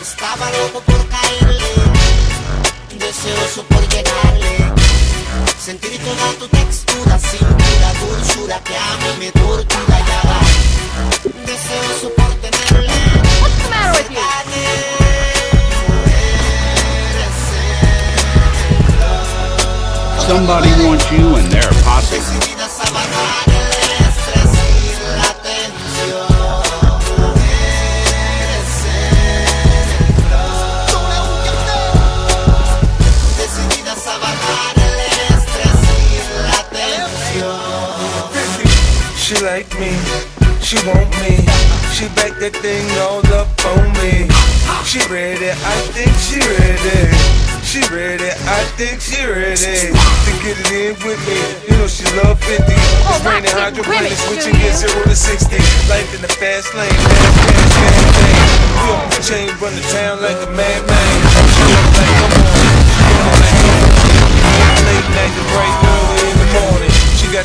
Estaba loco por caerle, deseoso por llegarle. Sentir toda tu textura, cintura, dulzura que a mí me tortura ya va. Deseoso por tenerle. What's the matter with you? Somebody wants you and they're a posse. She like me, she want me. She back that thing all up on me. She ready, I think she ready. She ready, I think she ready to get it in with me. You know she love 50. It's raining that's it, hydroponic, women, switching gears zero to 60. Life in the fast lane, fast, fast, fast lane. We off the chain, run the town like a madman.